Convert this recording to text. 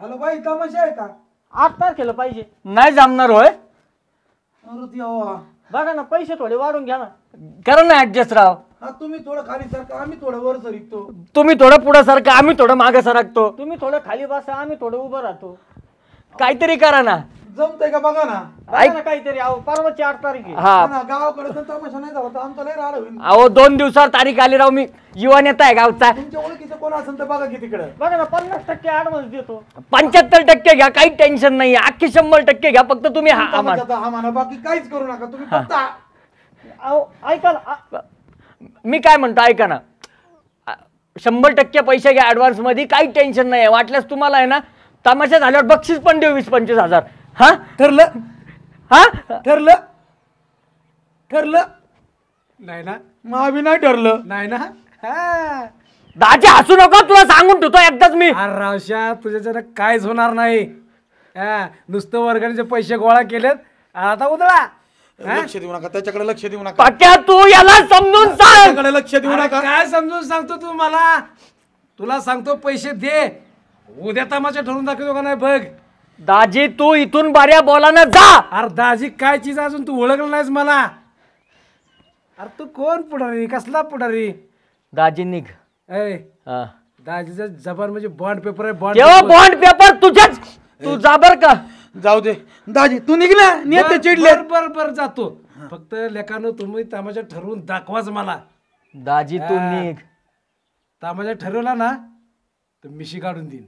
काही तमाशा आहे का? आठ तारखेला पाहिजे. नाही जमणार होय. देवा. बघा ना पैसे थोडे वाढून घ्या ना. करा ना ऍडजस्ट राव. हा तुम्ही थोडं खाली सारखं आम्ही थोडं वर सरकतो. तुम्ही थोडं पुढं सारखं आम्ही थोडं मागं सरकतो. तुम्ही थोडं खाली बसा आम्ही थोडं उभं राहतो. काहीतरी करा ना. जमतंय का? बघा ना. बघा ना काहीतरी. अहो परवाची आठ तारीख आहे. हा. हा ना, गावाकडे तर तमाशा नाही झाला तर आमचा लय राड होईल. अहो दोन दिवसावर तारीख आली राव मी. युवा नेता आहे गावचा. तुमच्या ओळखीचं कोण असेल तर बघा की तिकडं. बघा ना पन्नास टक्के ऍडव्हान्स देतो. पंच्याहत्तर टक्के घ्या काही टेन्शन नाही अख्खे शंभर टक्के घ्या फक्त तुम्ही हा हा मान. तमाशाचा हा म्हणा बाकी काहीच करू नका. तुम्ही फक्त आ- अहो ऐका ना आ- मी काय म्हणतो ऐका ना. शंभर टक्के पैसे घ्या ऍडव्हान्समध्ये काही टेन्शन नाही आहे वाटल्यास तुम्हाला आहे ना तमाशा झाल्यावर बक्षीस पण देऊ वीस पंचवीस हजार. हा? ठरलं. हा? ठरलं. ठरलं. नाही ना. महाबी नाही ठरलं. नाही ना. हा. दाजी हसू नको तुला सांगून ठेवतो एकदाच मी. अरे रावशा तुझ्याच्यानं काहीच होणार नाही. हा, नुसतं वर्गाचे पैसे गोळा केलेत. आता उधळा. लक्ष देऊ नका त्याच्याकडे लक्ष देऊ नका. पक्या तू याला समजून सांग. त्याच्याकडे लक्ष देऊ अरे नका. काय समजून सांगतो तू मला? तुला सांगतो पैसे दे. उद्या तमाशा ठरवून दाखवतो का नाही बघ. दाजी तू इथून बाऱ्या बोलानं जा. अरे दाजी काय चीज अजून? तू ओळखलं नाहीस मला. अरे तू कोण पुढारी? कसला पुढारी? दाजी निघ. ऐ हा. दाजीचा जबान म्हणजे बॉन्ड पेपर आहे बॉन्ड तेव्हा बॉन्ड पेपर तुझ्याच. तू जा बर का. जाऊ दे. दाजी तू निघला नेते चिडले बर बर बर जातो. फक्त लेखानं तुम्ही तमाशा ठरवून दाखवाच मला. दाजी तू हा. निघ. तमाशा ठरवला ना तर मिशी काढून देईन.